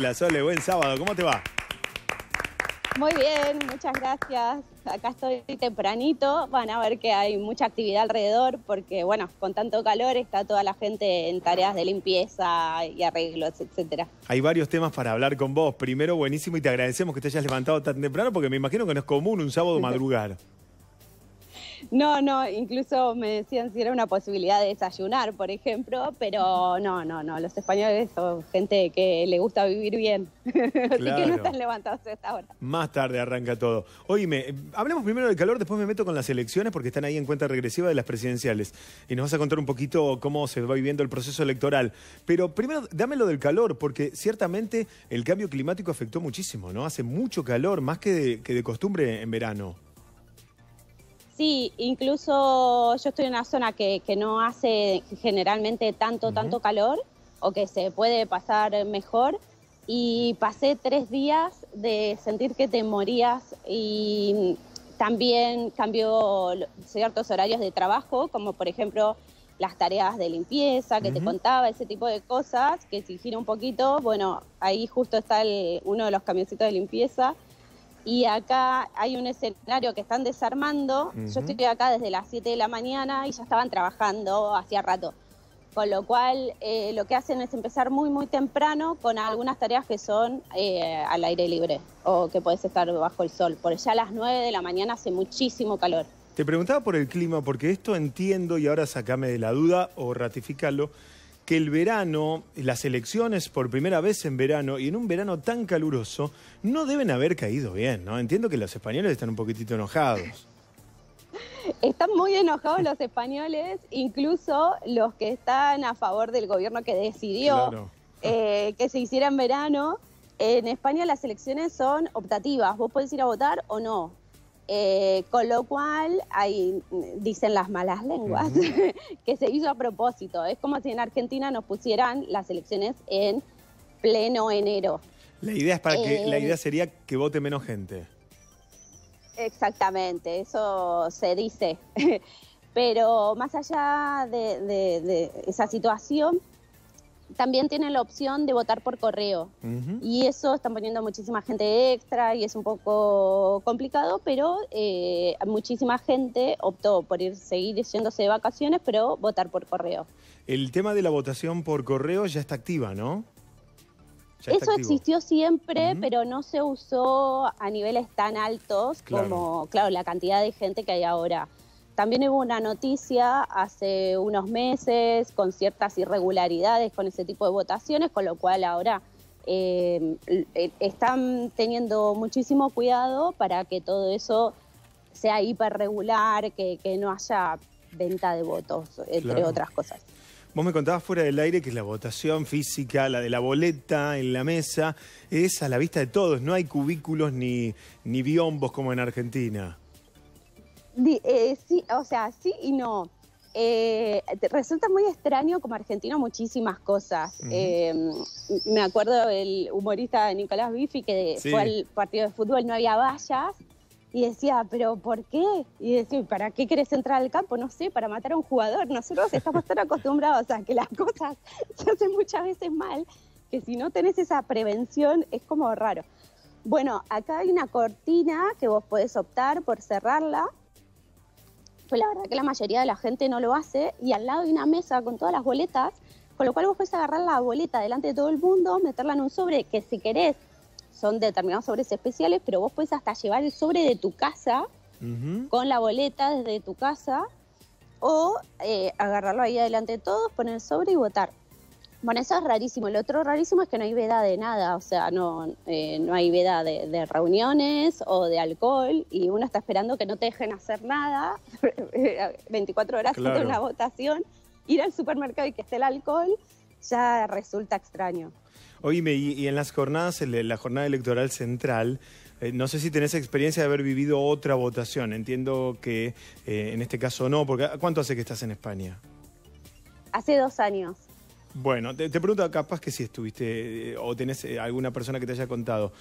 La Sole, buen sábado, ¿cómo te va? Muy bien, muchas gracias. Acá estoy tempranito, van a ver que hay mucha actividad alrededor porque, bueno, con tanto calor está toda la gente en tareas de limpieza y arreglos, etcétera. Hay varios temas para hablar con vos. Primero, buenísimo y te agradecemos que te hayas levantado tan temprano porque me imagino que no es común un sábado madrugar. No, no, incluso me decían si era una posibilidad de desayunar, por ejemplo, pero no, no, no, los españoles son gente que le gusta vivir bien, así que no están levantados a esta hora. Más tarde arranca todo. Oíme, hablemos primero del calor, después me meto con las elecciones porque están ahí en cuenta regresiva de las presidenciales y nos vas a contar un poquito cómo se va viviendo el proceso electoral. Pero primero, dame lo del calor, porque ciertamente el cambio climático afectó muchísimo, ¿no? Hace mucho calor, más que que de costumbre en verano. Sí, incluso yo estoy en una zona que, no hace generalmente tanto, tanto calor o que se puede pasar mejor y pasé tres días de sentir que te morías y también cambió ciertos horarios de trabajo, como por ejemplo las tareas de limpieza que te contaba, ese tipo de cosas que si gira un poquito, bueno, ahí justo está uno de los camioncitos de limpieza y acá hay un escenario que están desarmando. Yo estoy acá desde las 7 de la mañana y ya estaban trabajando hacía rato. Con lo cual, eh, lo que hacen es empezar muy, muy temprano con algunas tareas que son eh, al aire libre o que puedes estar bajo el sol. Por ya a las 9 de la mañana hace muchísimo calor. Te preguntaba por el clima, porque esto entiendo, y ahora sacame de la duda o ratificalo, que el verano, las elecciones por primera vez en verano y en un verano tan caluroso, no deben haber caído bien, ¿no? Entiendo que los españoles están un poquitito enojados. Están muy enojados los españoles, incluso los que están a favor del gobierno que decidió eh, que se hiciera en verano. En España las elecciones son optativas, vos podés ir a votar o no. Eh, con lo cual, ahí dicen las malas lenguas, que se hizo a propósito. Es como si en Argentina nos pusieran las elecciones en pleno enero. La idea es para que la eh, idea sería que vote menos gente. Exactamente, eso se dice. Pero más allá de esa situación, también tienen la opción de votar por correo. Y eso están poniendo muchísima gente extra y es un poco complicado, pero eh, muchísima gente optó por ir seguir yéndose de vacaciones, pero votar por correo. El tema de la votación por correo ya está activa, ¿no? Eso existió siempre, pero no se usó a niveles tan altos como, claro, la cantidad de gente que hay ahora. También hubo una noticia hace unos meses con ciertas irregularidades con ese tipo de votaciones, con lo cual ahora eh, eh, están teniendo muchísimo cuidado para que todo eso sea hiperregular, que, que no haya venta de votos, entre otras cosas. Vos me contabas fuera del aire que la votación física, la de la boleta en la mesa, es a la vista de todos, no hay cubículos ni, ni biombos como en Argentina. Eh, sí, o sea, sí y no. Eh, resulta muy extraño como argentino muchísimas cosas. Eh, me acuerdo del humorista Nicolás Bifi que fue al partido de fútbol, no había vallas y decía, pero ¿por qué? Y decía, ¿para qué querés entrar al campo? No sé, para matar a un jugador. Nosotros estamos tan acostumbrados a que las cosas se hacen muchas veces mal que si no tenés esa prevención es como raro. Bueno, acá hay una cortina que vos podés optar por cerrarla pues la verdad que la mayoría de la gente no lo hace y al lado hay una mesa con todas las boletas, con lo cual vos puedes agarrar la boleta delante de todo el mundo, meterla en un sobre que si querés son determinados sobres especiales, pero vos puedes hasta llevar el sobre de tu casa con la boleta desde tu casa o eh, agarrarlo ahí adelante de todos, poner el sobre y votar. Bueno, eso es rarísimo. Lo otro rarísimo es que no hay veda de nada, o sea, no, eh, no hay veda de, reuniones o de alcohol y uno está esperando que no te dejen hacer nada 24 horas antes de una votación, ir al supermercado y que esté el alcohol ya resulta extraño. Oíme, y, en las jornadas, en la jornada electoral central, eh, no sé si tenés experiencia de haber vivido otra votación. Entiendo que eh, en este caso no, porque ¿cuánto hace que estás en España? Hace dos años. Bueno, te, pregunto capaz que si estuviste eh, o tenés eh, alguna persona que te haya contado.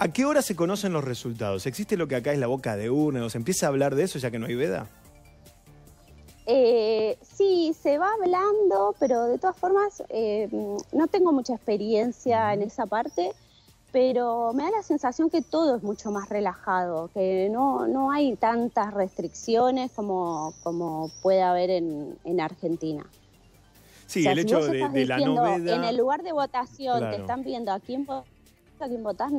¿A qué hora se conocen los resultados? ¿Existe lo que acá es la boca de urna? ¿O se empieza a hablar de eso ya que no hay veda? Eh, sí, se va hablando, pero de todas formas eh, no tengo mucha experiencia en esa parte, pero me da la sensación que todo es mucho más relajado, que no, no hay tantas restricciones como, como puede haber en, en Argentina. Sí, el hecho de, la novedad... En el lugar de votación te están viendo a quién, a quién votás,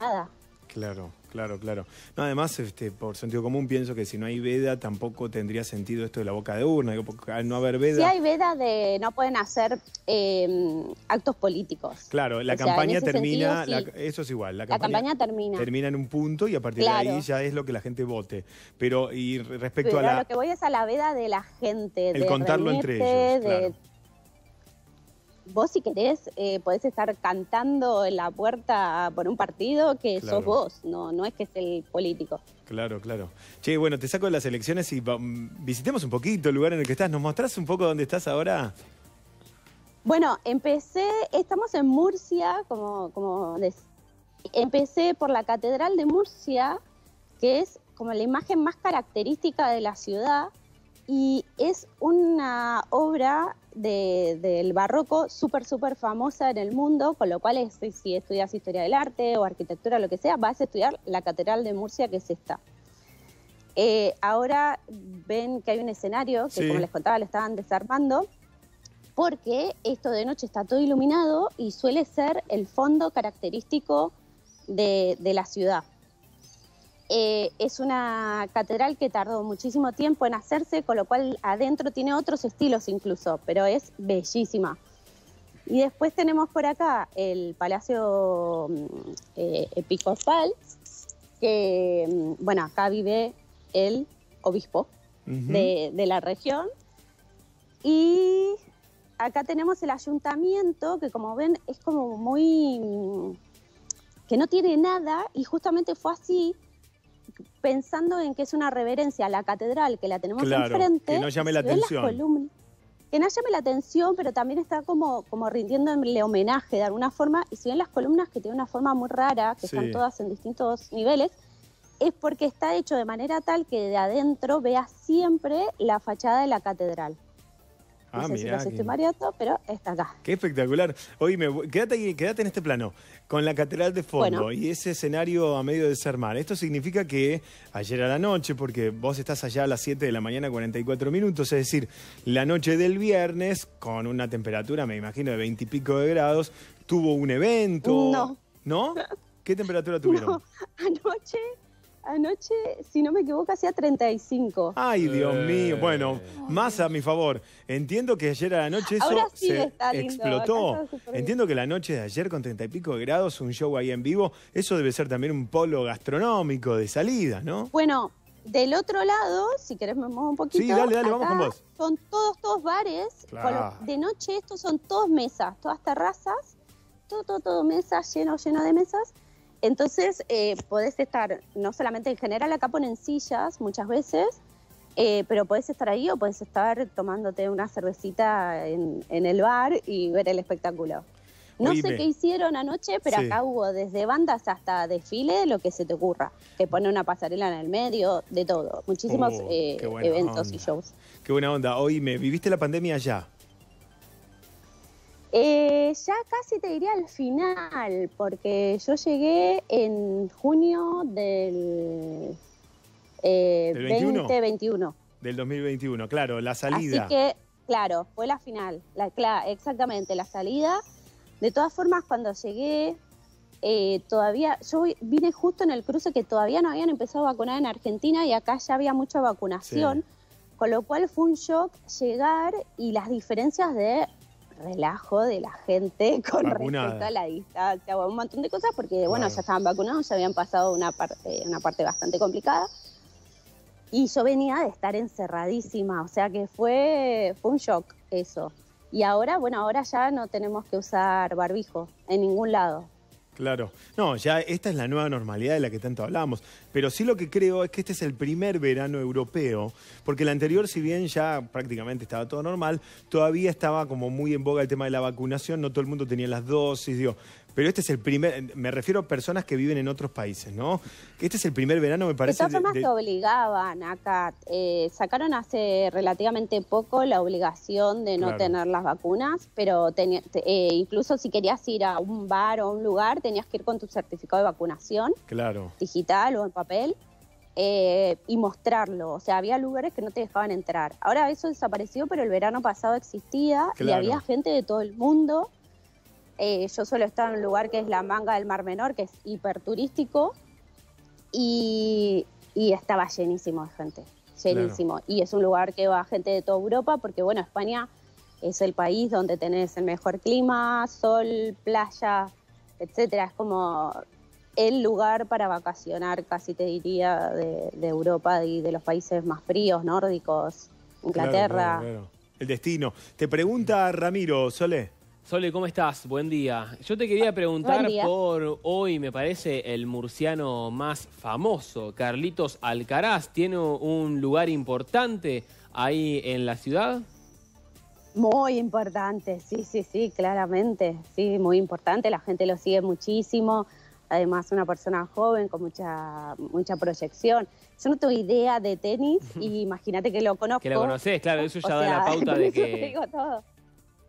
nada. Claro, claro, claro. No, además, este, por sentido común, pienso que si no hay veda, tampoco tendría sentido esto de la boca de urna. al no haber veda. Si hay veda de no pueden hacer em, actos políticos. Claro, la campaña termina. eso es igual. La campaña, termina. Termina en un punto y a partir de ahí ya es lo que la gente vote. Pero, y respecto a la. Lo que voy es a la veda de la gente. El contarlo entre ellos. De, vos si querés eh, podés estar cantando en la puerta por un partido que sos vos, no, no es que es el político. Claro, claro. Che, bueno, te saco de las elecciones y visitemos un poquito el lugar en el que estás. ¿Nos mostrás un poco dónde estás ahora? Bueno, empecé, estamos en Murcia, como, como empecé por la Catedral de Murcia, que es como la imagen más característica de la ciudad y es una obra del barroco súper, súper famosa en el mundo, con lo cual si estudias historia del arte o arquitectura, lo que sea, vas a estudiar la Catedral de Murcia, que es esta. Eh, ahora ven que hay un escenario que, como les contaba, le estaban desarmando, porque esto de noche está todo iluminado y suele ser el fondo característico de la ciudad. Eh, es una catedral que tardó muchísimo tiempo en hacerse, con lo cual adentro tiene otros estilos incluso, pero es bellísima. Y después tenemos por acá el Palacio mm, eh, Episcopal, que, mm, bueno, acá vive el obispo de, de la región. Y acá tenemos el ayuntamiento, que como ven es como muy... Mm, que no tiene nada, y justamente fue así pensando en que es una reverencia a la catedral, que la tenemos enfrente. Que no llame la atención. que no llame la atención, pero también está como, como rindiéndole homenaje de alguna forma. Y si ven las columnas que tienen una forma muy rara, que están todas en distintos niveles, es porque está hecho de manera tal que de adentro vea siempre la fachada de la catedral. No ah, sé si estoy mareando, pero está acá. Qué espectacular. Oye, quédate, quédate en este plano, con la catedral de fondo y ese escenario a medio de desarmar. Esto significa que ayer a la noche, porque vos estás allá a las 7 de la mañana, 44 minutos, es decir, la noche del viernes, con una temperatura, me imagino, de 20 y pico de grados, tuvo un evento. No. ¿No? ¿Qué temperatura tuvieron? No, anoche Anoche, si no me equivoco, hacía 35. Ay, Dios mío. Bueno, más a mi favor. Entiendo que ayer a la noche eso se explotó. Entiendo que la noche de ayer con 30 y pico de grados, un show ahí en vivo, eso debe ser también un polo gastronómico de salida, ¿no? Bueno, del otro lado, si querés me muevo un poquito. Sí, dale, dale, vamos con vos. Son todos, todos bares. de noche estos son todos mesas, todas terrazas. Todo, todo, todo mesas, lleno, lleno de mesas entonces, eh, podés estar, no solamente en general, acá ponen sillas muchas veces, eh, pero podés estar ahí o podés estar tomándote una cervecita en, el bar y ver el espectáculo. No sé qué hicieron anoche, pero acá hubo desde bandas hasta desfile, lo que se te ocurra. Que pone una pasarela en el medio, de todo. Muchísimos oh, eh, eventos y shows. Qué buena onda. Hoy me viviste la pandemia allá. Eh, ya casi te diría al final, porque yo llegué en junio del, eh, 2021. Del 2021, claro, la salida. Así que, claro, fue la final, la, exactamente, la salida. De todas formas, cuando llegué, eh, todavía, yo vine justo en el cruce que todavía no habían empezado a vacunar en Argentina y acá ya había mucha vacunación. Con lo cual fue un shock llegar y las diferencias de relajo de la gente con respecto a la distancia o un montón de cosas, porque bueno, ya estaban vacunados, ya habían pasado una parte, una parte bastante complicada. Y yo venía de estar encerradísima, o sea que fue, fue un shock eso. Y ahora, bueno, ahora ya no tenemos que usar barbijo en ningún lado. Claro. No, ya esta es la nueva normalidad de la que tanto hablamos. Pero sí lo que creo es que este es el primer verano europeo, porque el anterior, si bien ya prácticamente estaba todo normal, todavía estaba como muy en boga el tema de la vacunación, no todo el mundo tenía las dosis, digo. Pero este es el primer, me refiero a personas que viven en otros países, ¿no? Este es el primer verano, me parece. De todas formas, te obligaban acá. Eh, sacaron hace relativamente poco la obligación de no tener las vacunas, pero eh, incluso si querías ir a un bar o a un lugar, tenías que ir con tu certificado de vacunación. Claro. Digital o en papel. Eh, y mostrarlo. O sea, había lugares que no te dejaban entrar. Ahora eso desapareció, pero el verano pasado existía y había gente de todo el mundo. Eh, yo solo estaba en un lugar que es la Manga del Mar Menor, que es hiperturístico, y, y estaba llenísimo de gente, llenísimo. Y es un lugar que va gente de toda Europa, porque bueno, España es el país donde tenés el mejor clima, sol, playa, etcétera. Es como el lugar para vacacionar, casi te diría, de, Europa y de los países más fríos, nórdicos, Inglaterra. el destino. Te pregunta Ramiro, Sole. Sole, ¿cómo estás? Buen día. Yo te quería preguntar por hoy, me parece, el murciano más famoso, Carlitos Alcaraz. ¿Tiene un lugar importante ahí en la ciudad? Muy importante, sí, sí, sí, claramente. Sí, muy importante. La gente lo sigue muchísimo además una persona joven con mucha, mucha proyección. Yo no tengo idea de tenis y imagínate que lo conozco. Que lo conoces, claro, eso ya da la pauta de que,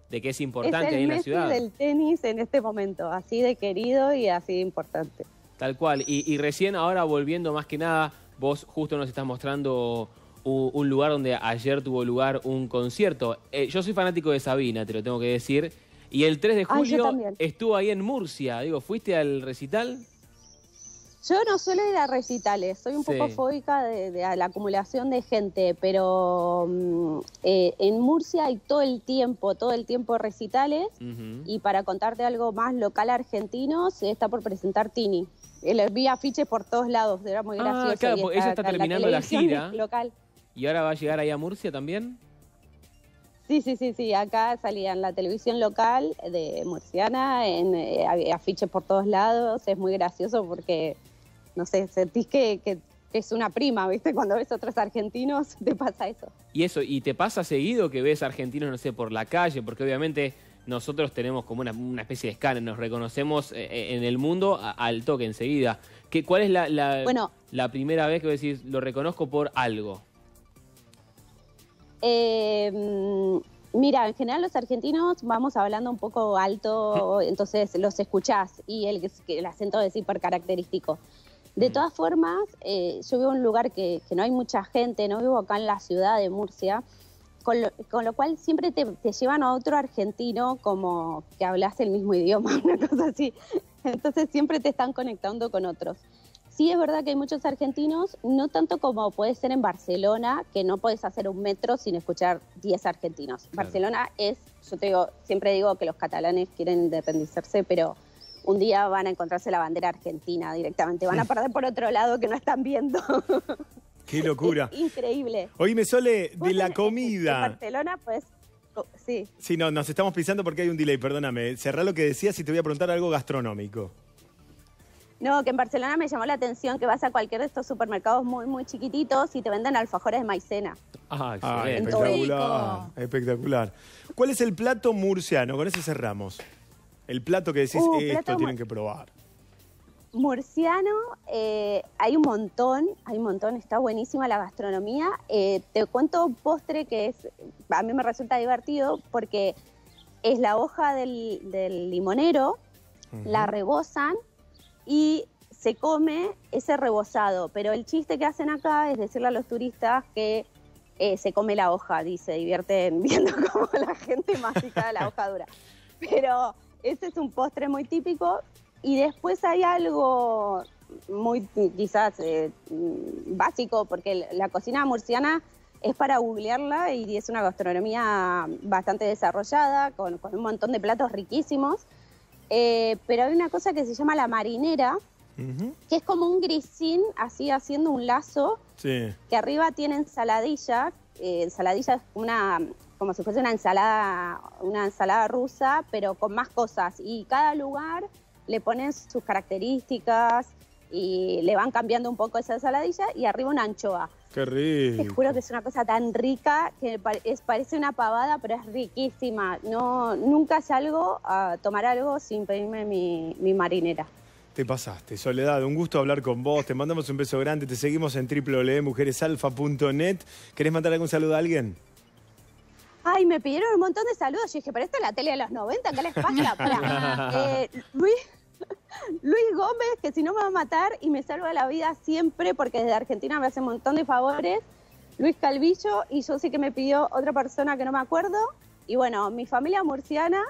de que es importante ahí en la ciudad. Es el del tenis en este momento, así de querido y así de importante. Tal cual, y, recién ahora volviendo más que nada, vos justo nos estás mostrando un, lugar donde ayer tuvo lugar un concierto. Eh, yo soy fanático de Sabina, te lo tengo que decir, y el 3 de julio estuvo ahí en Murcia. Digo, ¿fuiste al recital? Yo no suelo ir a recitales, soy un poco fóbica de, la acumulación de gente, pero mm, eh, en Murcia hay todo el tiempo, todo el tiempo recitales. Y para contarte algo más local argentino, se está por presentar Tini. Le vi afiches por todos lados, era muy ah, gracioso. claro, ella está terminando la, gira. Local. ¿Y ahora va a llegar ahí a Murcia también? Sí, sí, sí, sí. Acá salía en la televisión local de Murciana, en eh, afiches por todos lados. Es muy gracioso porque, no sé, sentís que, que es una prima, ¿viste? Cuando ves otros argentinos, te pasa eso. Y eso, ¿y te pasa seguido que ves argentinos, no sé, por la calle? Porque obviamente nosotros tenemos como una, especie de escáner, nos reconocemos eh, eh, en el mundo al toque enseguida. ¿Qué, ¿Cuál es la, la, la primera vez que vos decís, lo reconozco por algo? Eh, mira, en general los argentinos vamos hablando un poco alto, entonces los escuchás y el, el acento es hiper característico. De mm. todas formas, eh, yo vivo en un lugar que, no hay mucha gente, no vivo acá en la ciudad de Murcia, con lo, cual siempre te, te, llevan a otro argentino como que hablas el mismo idioma, una cosa así. Entonces siempre te están conectando con otros. Sí es verdad que hay muchos argentinos, no tanto como puede ser en Barcelona, que no puedes hacer un metro sin escuchar 10 argentinos. Barcelona es, yo te digo, siempre digo que los catalanes quieren independizarse, pero un día van a encontrarse la bandera argentina directamente, van a perder por otro lado que no están viendo. Qué locura. increíble. Hoy me sole de la comida. En Barcelona, pues, sí. Sí, no, nos estamos pisando porque hay un delay, perdóname. Cerrá lo que decías y te voy a preguntar algo gastronómico. No, que en Barcelona me llamó la atención que vas a cualquier de estos supermercados muy, muy chiquititos y te venden alfajores de maicena. Ah, ah espectacular, espectacular. ¿Cuál es el plato murciano? Con ese cerramos. El plato que decís, uh, esto tienen que probar. Murciano, eh, hay un montón, hay un montón, está buenísima la gastronomía. Eh, te cuento un postre que es, a mí me resulta divertido porque es la hoja del, limonero, la rebosan y se come ese rebozado. Pero el chiste que hacen acá es decirle a los turistas que eh, se come la hoja, dice, divierten viendo cómo la gente mastica la hoja dura. Pero ese es un postre muy típico. Y después hay algo muy quizás eh, básico, porque la cocina murciana es para googlearla y es una gastronomía bastante desarrollada, con, con un montón de platos riquísimos. Eh, pero hay una cosa que se llama la marinera, que es como un grisín, así haciendo un lazo, que arriba tiene ensaladilla, eh, ensaladilla es una, como si fuese una ensalada, una ensalada rusa, pero con más cosas. Y cada lugar le ponen sus características. Y le van cambiando un poco esa saladilla y arriba una anchoa. Qué rico. Te juro que es una cosa tan rica que es, parece una pavada, pero es riquísima. No, nunca salgo a tomar algo sin pedirme mi, mi marinera. Te pasaste, Soledad, un gusto hablar con vos. Te mandamos un beso grande. Te seguimos en www.mujeresalfa.net. ¿Querés mandar algún saludo a alguien? Ay, me pidieron un montón de saludos. Yo dije, pero esta es la tele de los 90, ¿qué les pasa? Eh, Luis, Luis Gómez, que si no me va a matar y me salva la vida siempre porque desde Argentina me hace un montón de favores. Luis Calvillo y yo sé que me pidió otra persona que no me acuerdo. Y bueno, mi familia murciana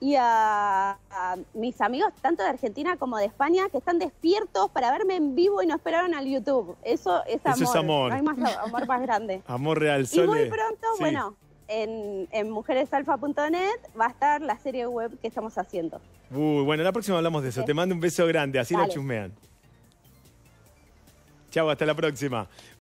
y a, a mis amigos tanto de Argentina como de España que están despiertos para verme en vivo y no esperaron al YouTube. Eso es amor. Eso es amor. No hay más amor más grande. Amor real, Y Sole. muy pronto, Sí. bueno, en, en mujeresalfa.net va a estar la serie web que estamos haciendo. Uy, bueno, la próxima hablamos de eso. Te mando un beso grande, así la Dale. chusmean. Chau, hasta la próxima.